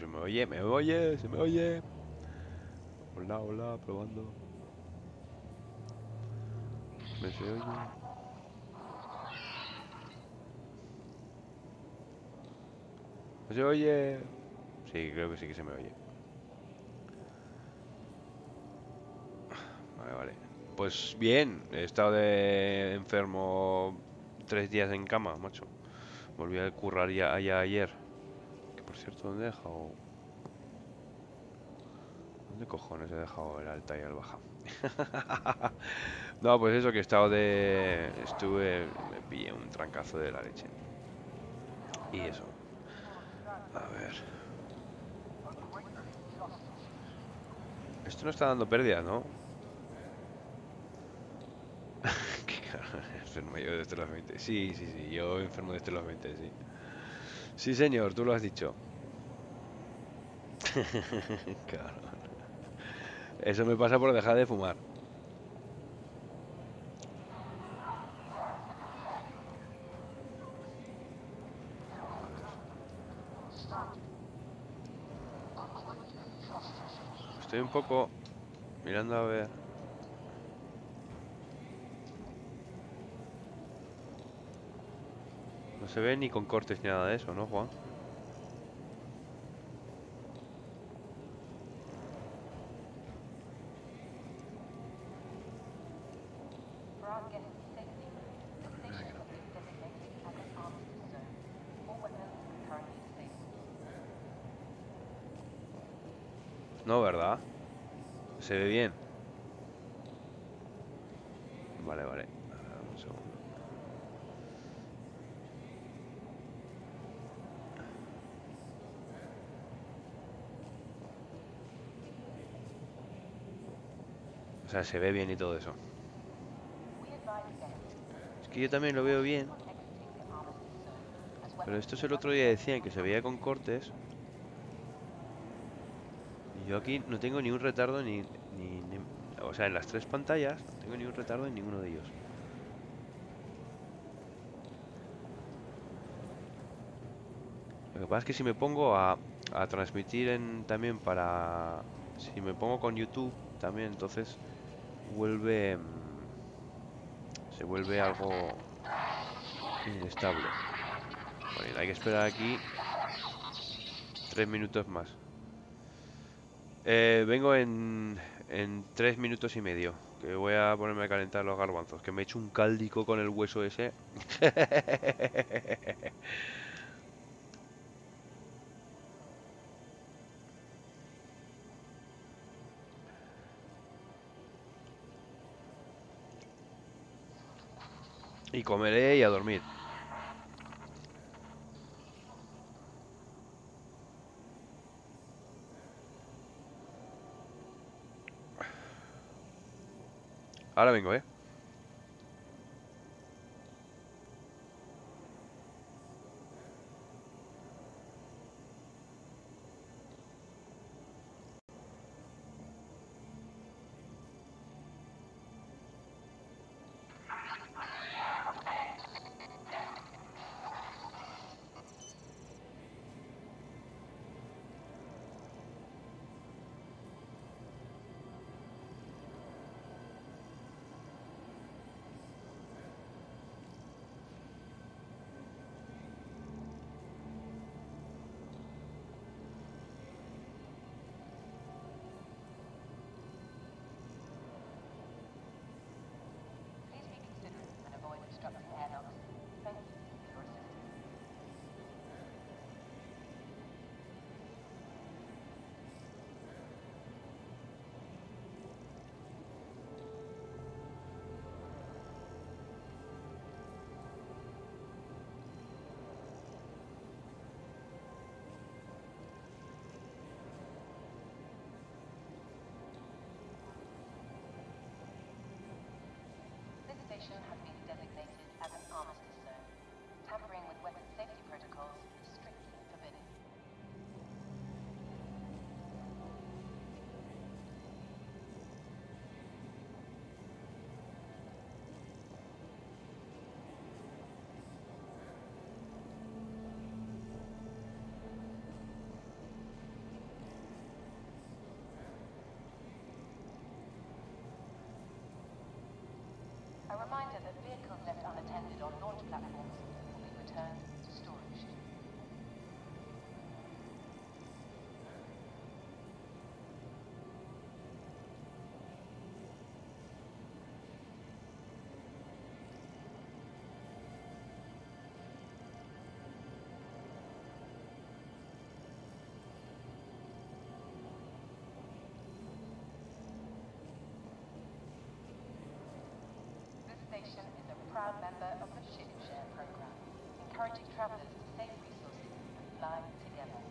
se me oye, me oye, se me oye. Hola, hola, probando. ¿Me se oye? ¿Me se oye? Sí, creo que sí que se me oye. Vale, vale. Pues bien, he estado de enfermo tres días en cama, macho. Volví a currar ya ayer. Cierto, ¿dónde he dejado? ¿Dónde cojones he dejado el alta y el baja? no, pues eso que he estado de... Estuve... Me pillé un trancazo de la leche. Y eso. A ver. Esto no está dando pérdida, ¿no? Qué enfermo yo desde los 20. Sí, sí, sí, yo enfermo desde los 20, sí. Sí, señor, tú lo has dicho. Eso me pasa por dejar de fumar. Estoy un poco mirando a ver. No se ve ni con cortes ni nada de eso, ¿no, Juan? Broadgate safety. The station is designated as an armed zone. All weapons currently safe. No, ¿verdad? Se ve bien. Vale, vale. A ver, dame un segundo. O se ve bien y todo eso. Es que yo también lo veo bien, pero weapons estos el otro día decían que se veía con cortes. Y yo aquí no tengo ni un retardo ni, ni, ni- O sea, en las tres pantallas no tengo ni un retardo en ninguno de ellos. Lo que pasa es que si me pongo a, a transmitir en, también para... Si me pongo con YouTube también, entonces vuelve... mm, Se vuelve algo inestable. Bueno, hay que esperar aquí tres minutos más. Eh, vengo en, en tres minutos y medio. Que voy a ponerme a calentar los garbanzos. Que me he hecho un cáldico con el hueso ese. y comeré y a dormir. Ahora vengo, ¿eh? reminder that vehicles left unattended on encouraging travelers to save resources and fly together.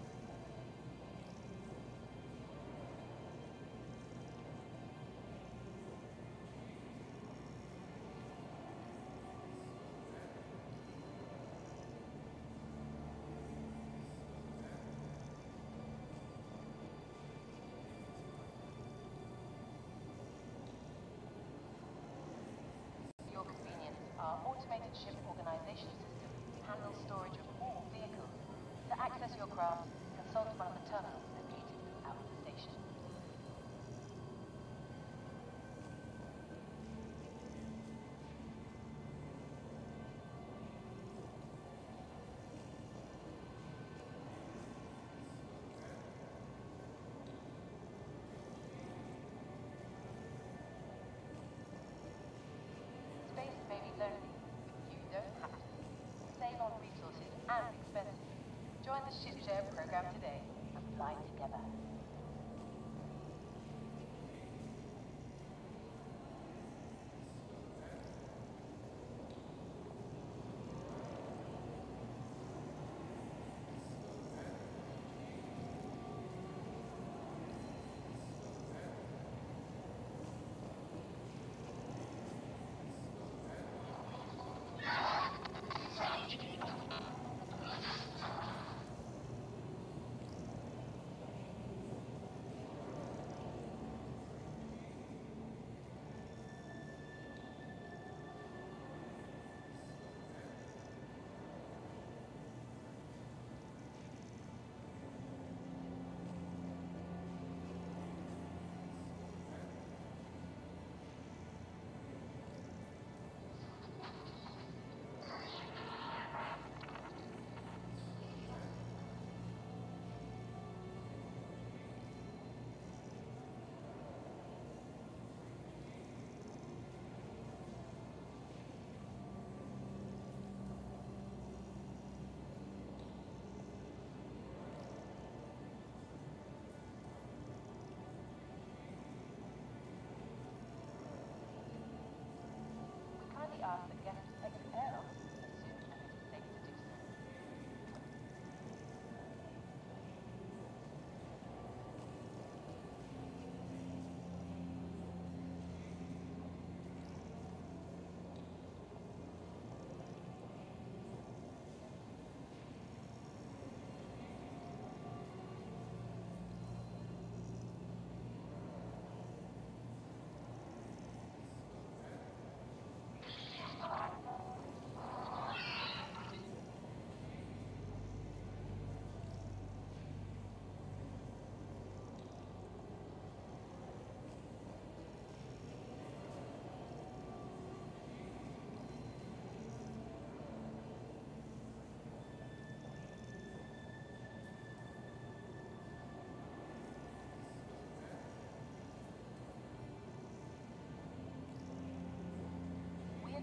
automated ship Ship Jab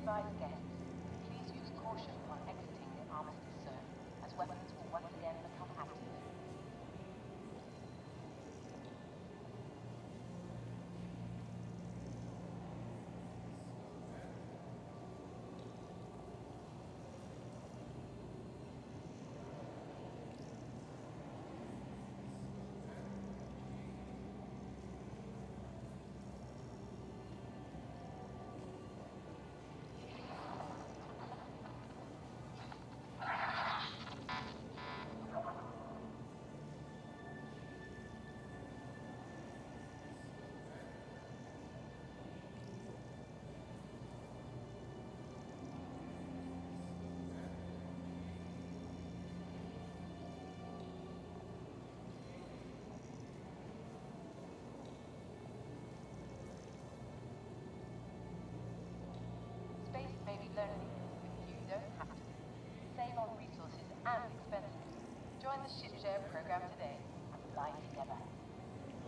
invite guests.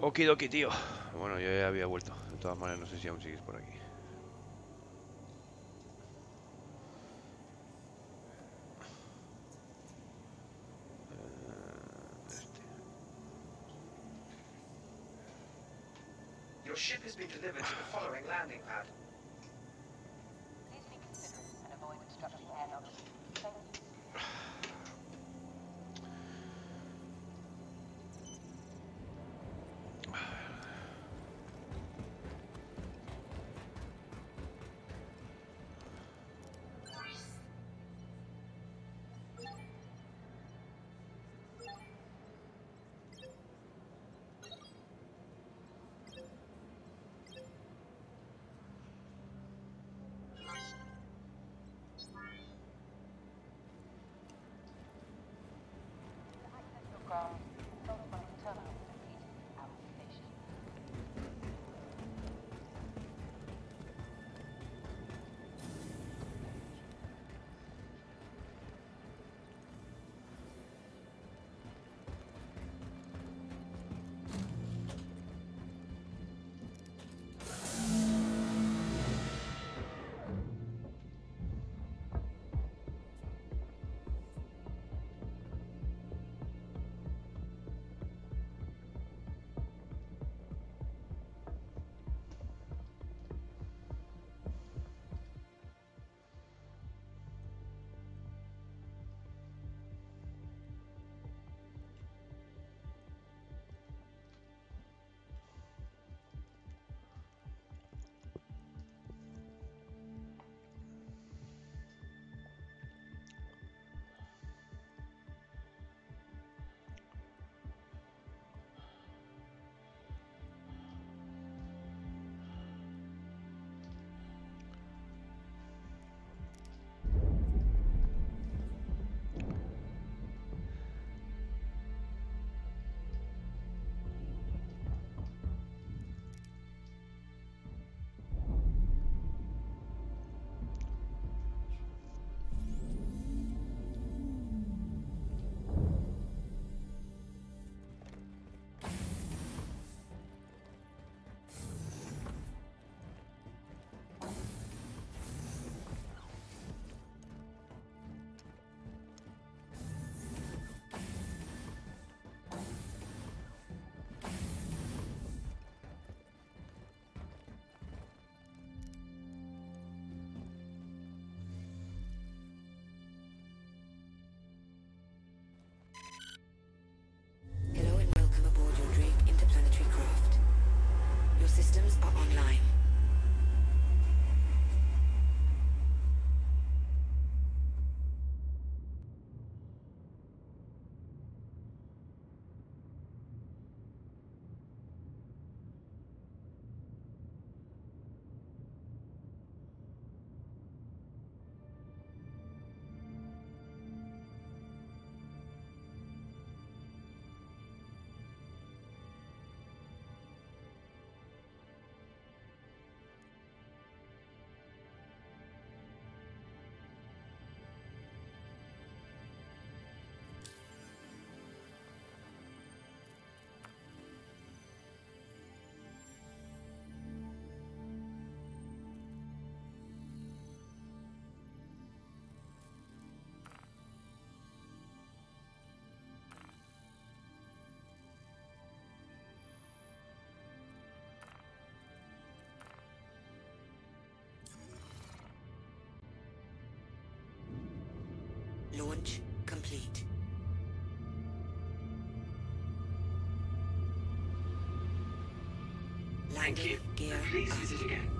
Okidoki, tío. Bueno, yo ya había vuelto. De todas maneras, no sé si aún sigues por aquí. Your ship has been delivered to the following landing pad. 감사합니다. Launch complete. Thank you. Landing gear Please visit again.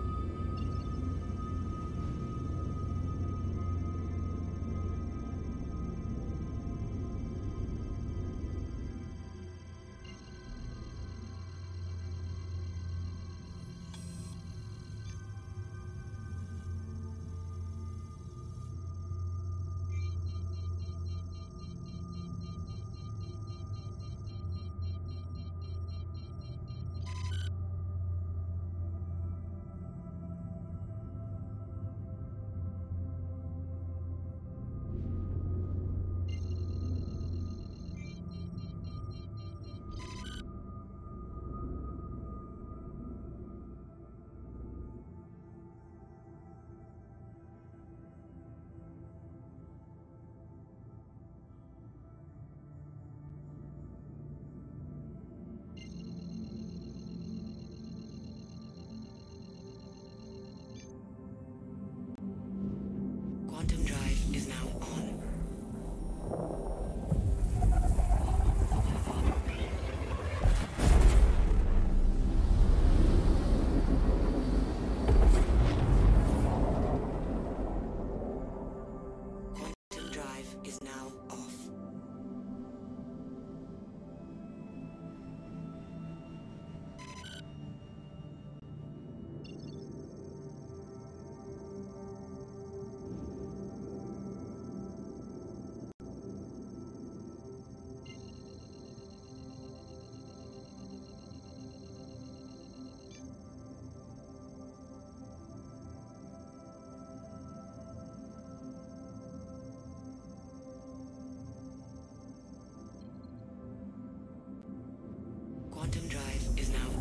is now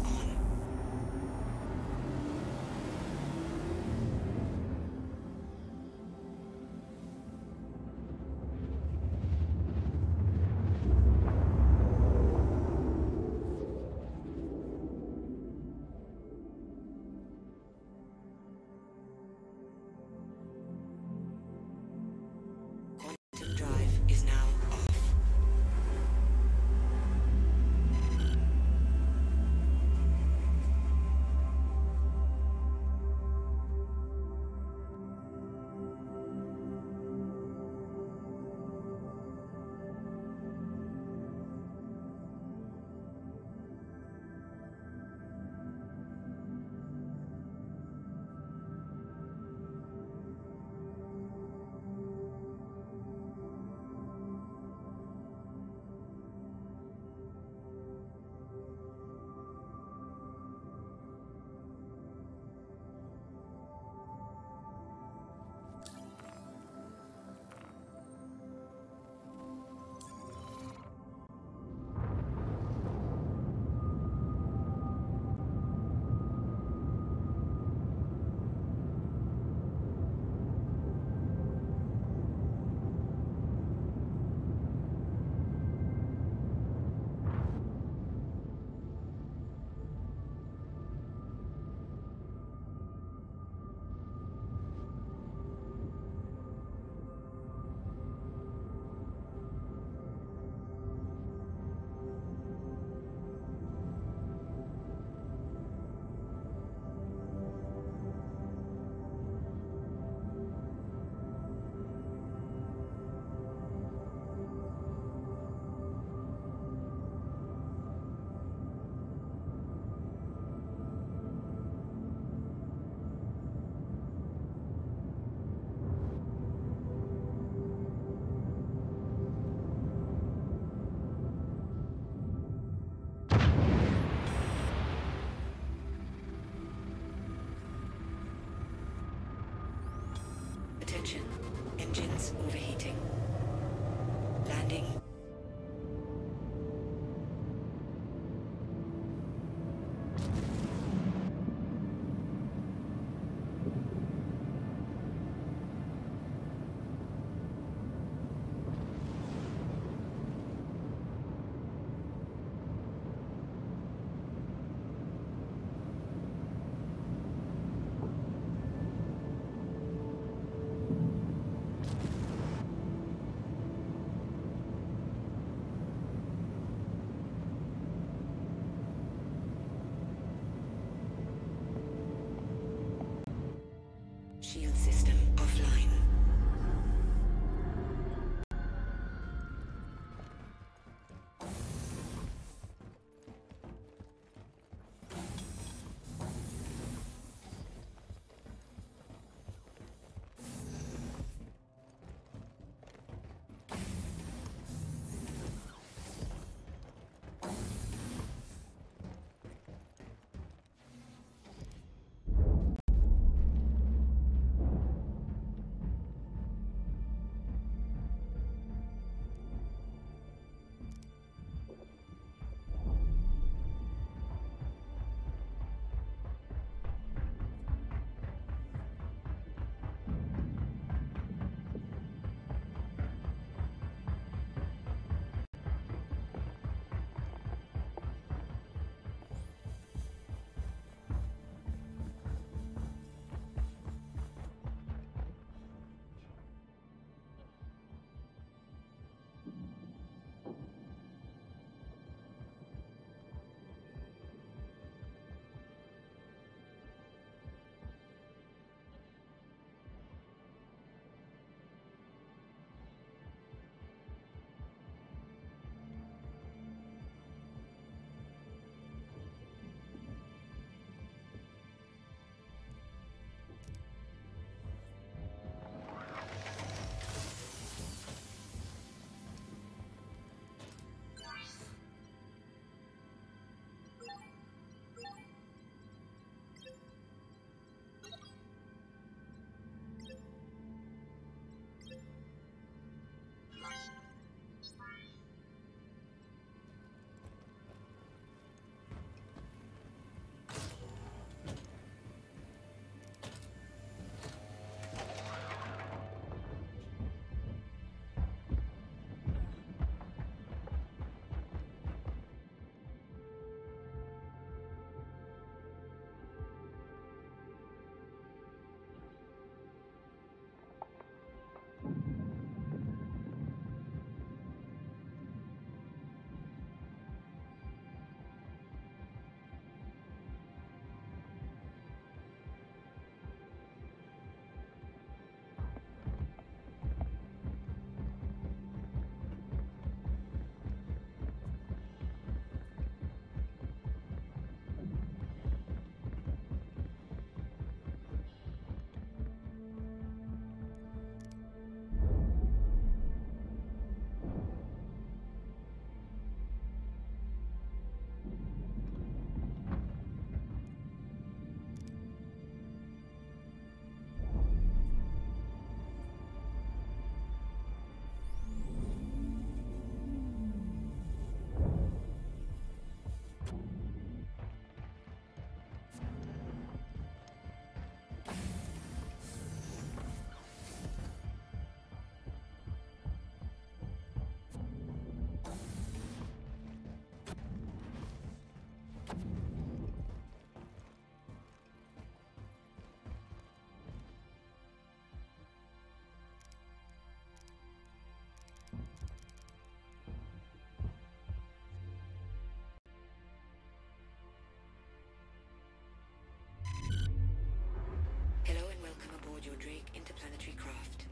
planetary craft.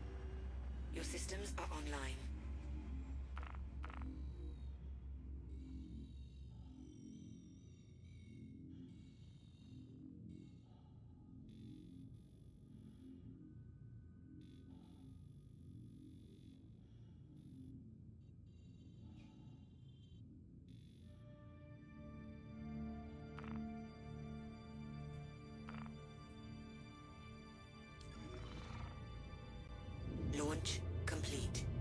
Your systems are online. Launch complete.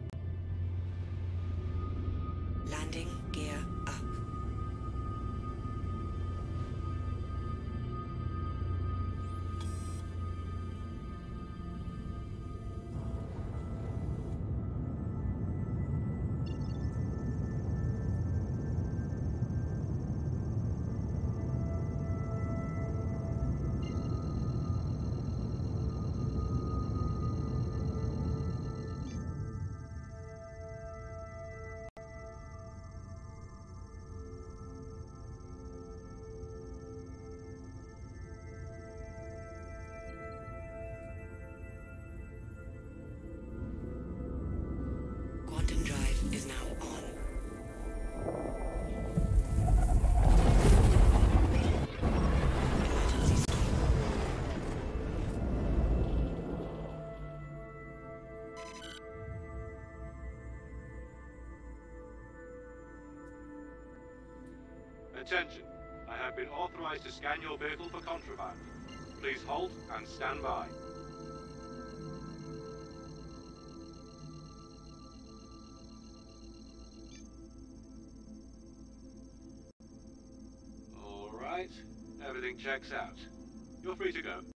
Attention. I have been authorized to scan your vehicle for contraband. Please halt and stand by. All right. Everything checks out. You're free to go.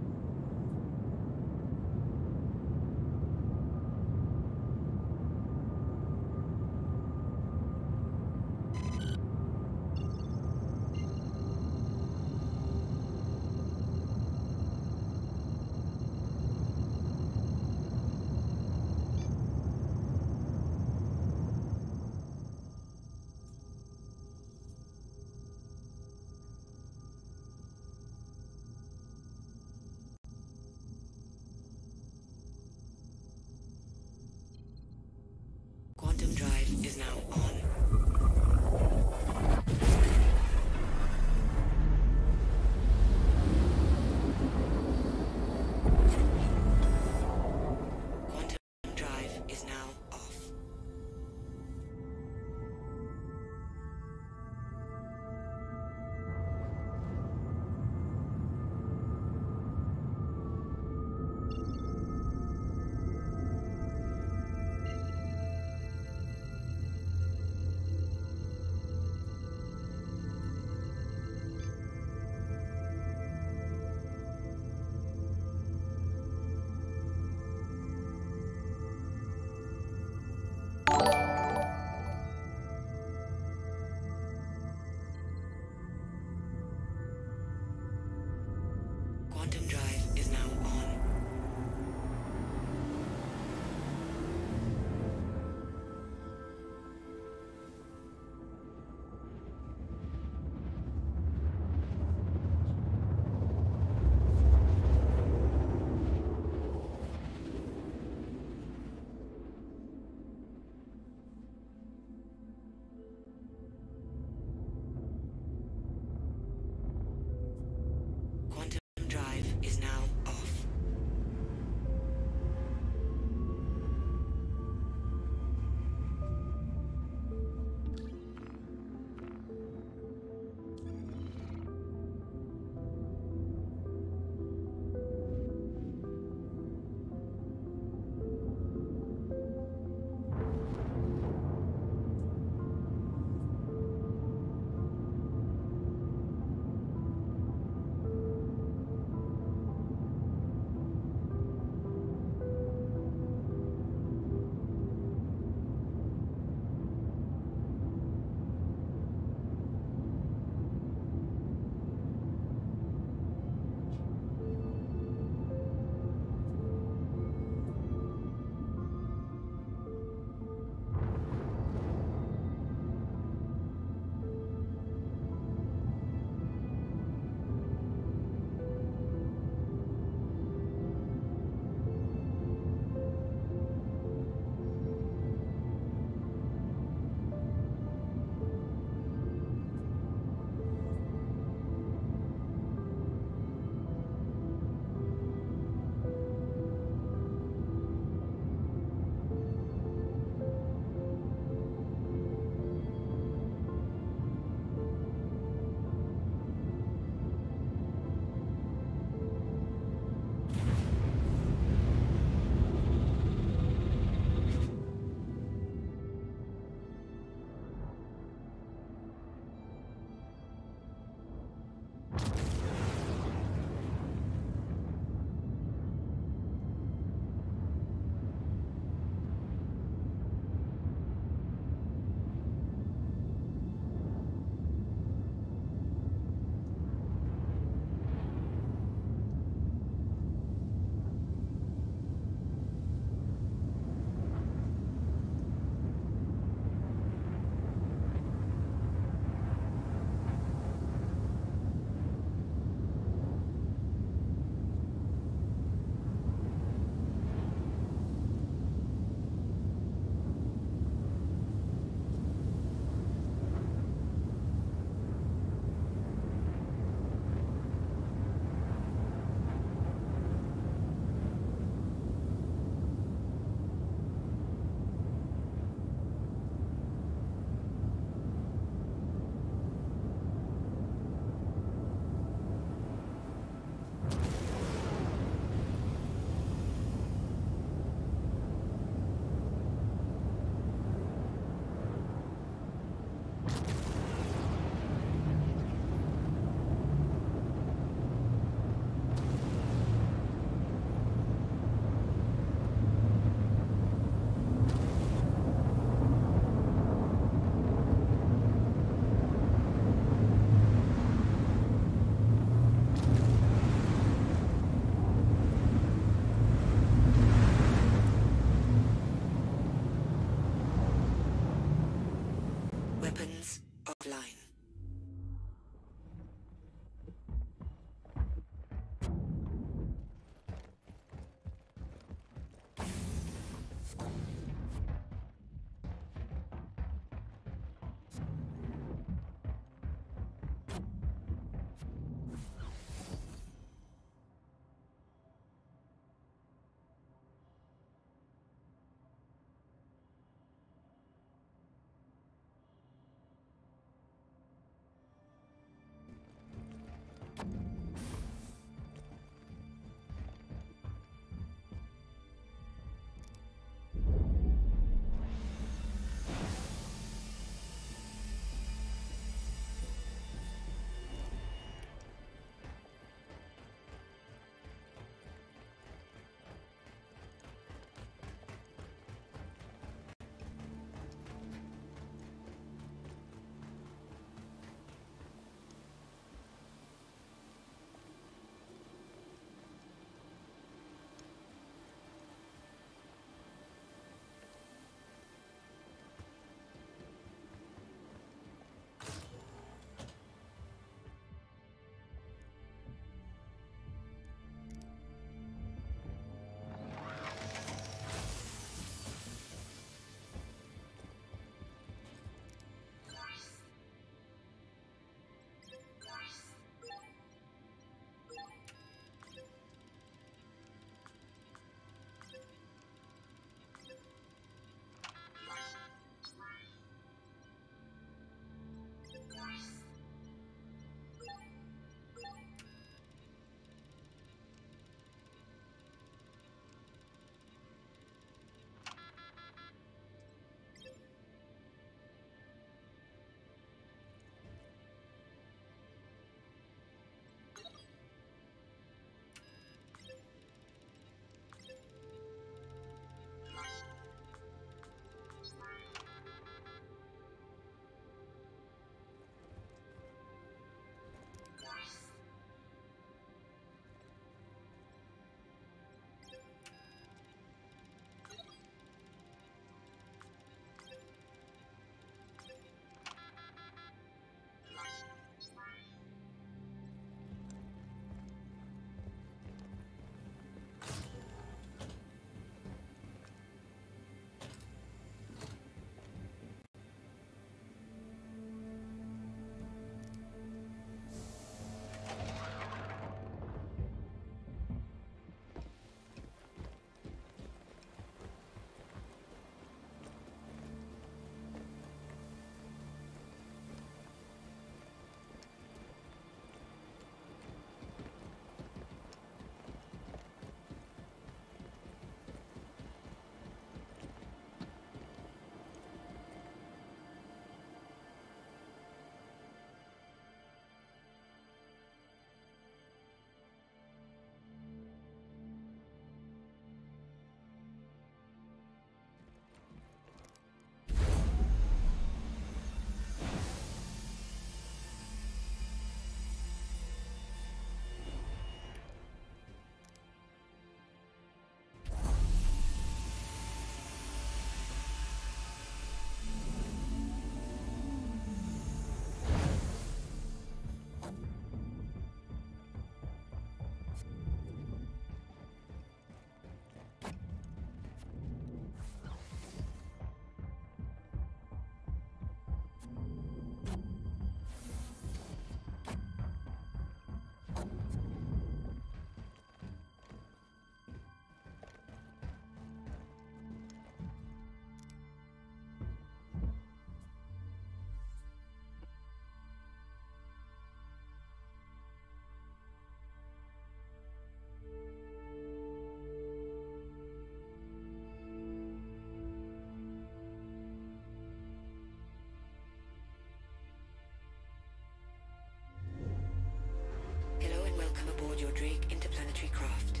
Your Drake interplanetary craft.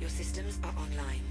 Your systems are online.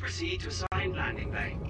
Proceed to assigned landing bay.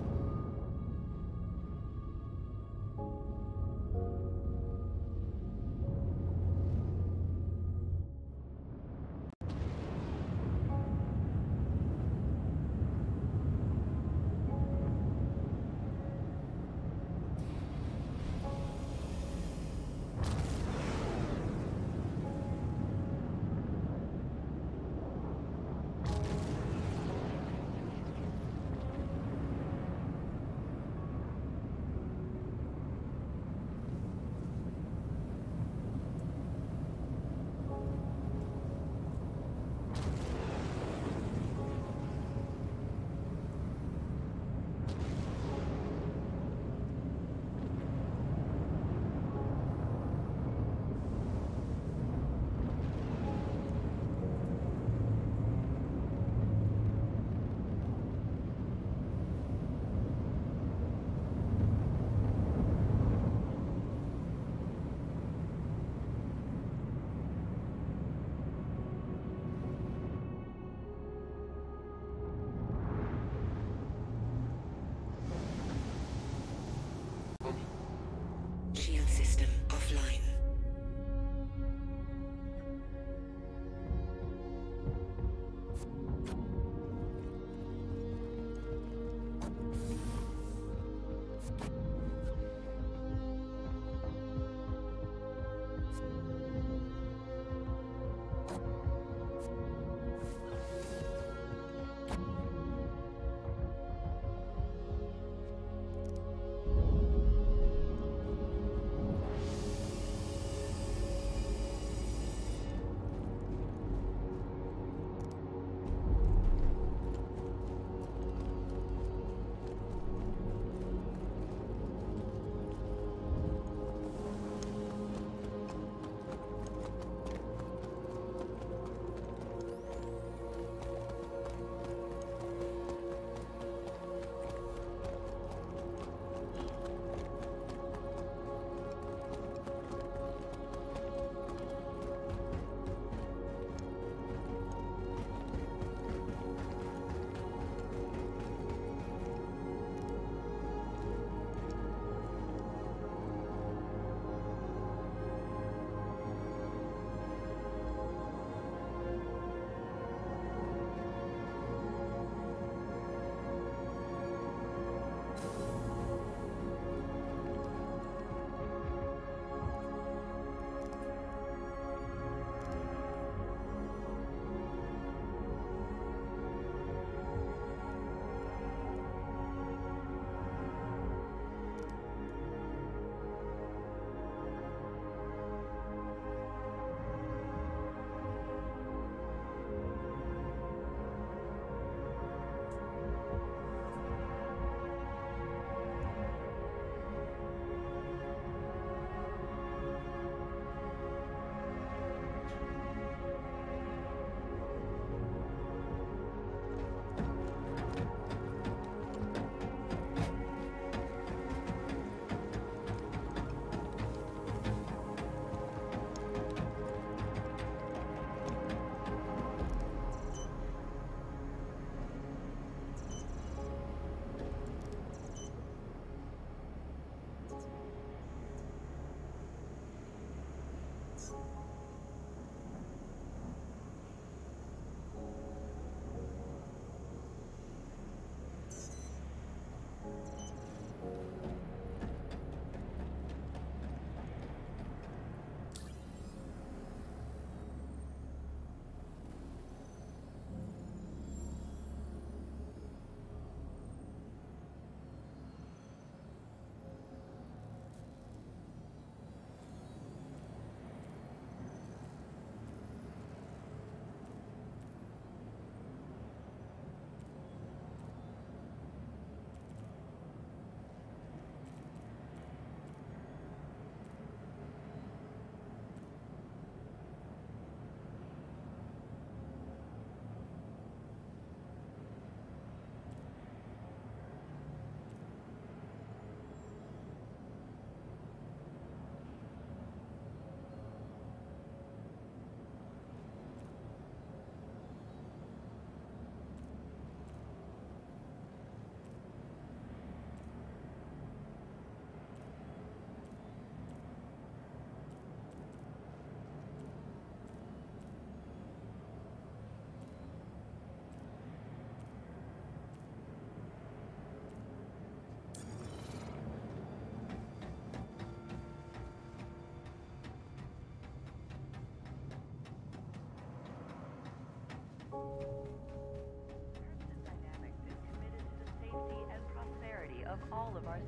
Of all of our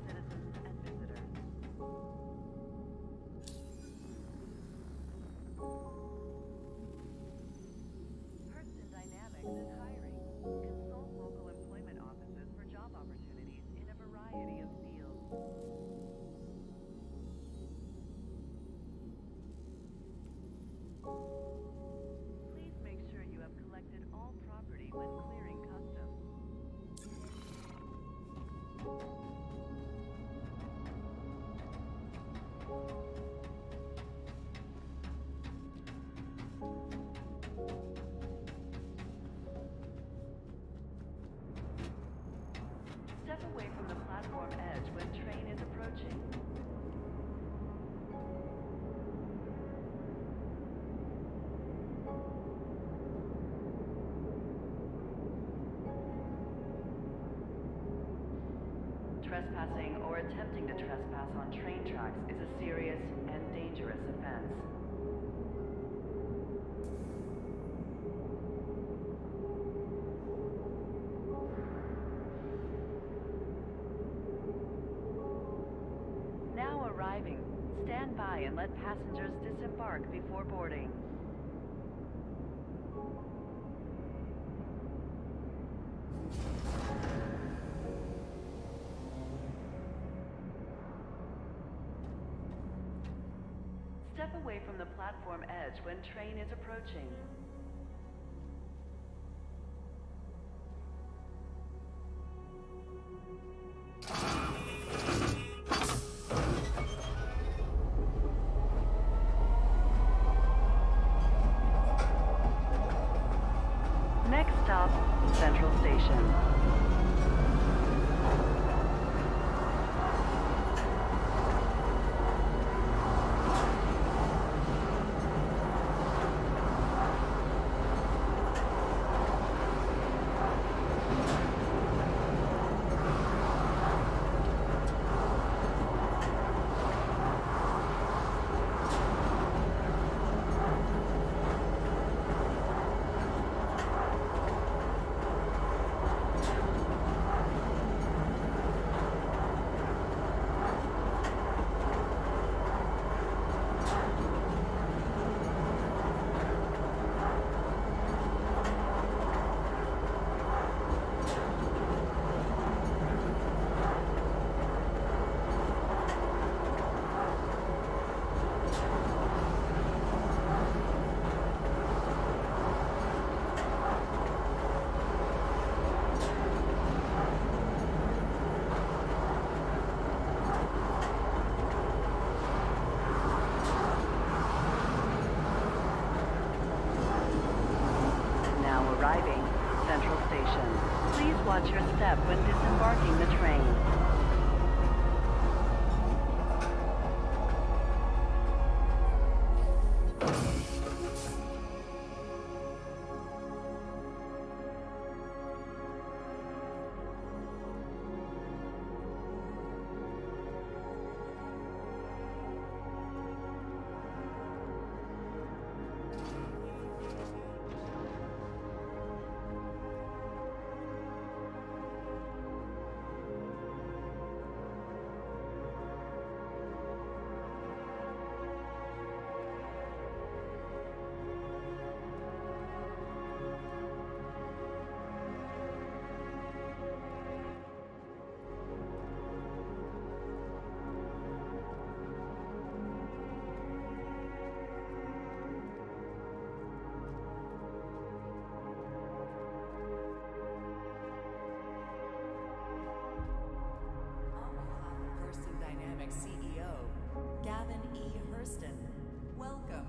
Trespassing or attempting to trespass on train tracks is a serious and dangerous offense. Now arriving. Stand by and let passengers disembark before boarding. Platform edge when train is approaching.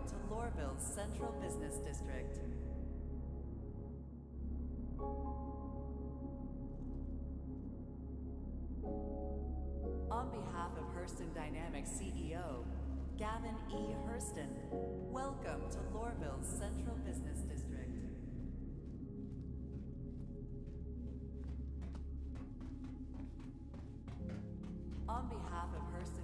To Lorville's Central Business District. On behalf of Hurston Dynamics CEO, Gavin E. Hurston, welcome to Lorville's Central Business District. On behalf of Hurston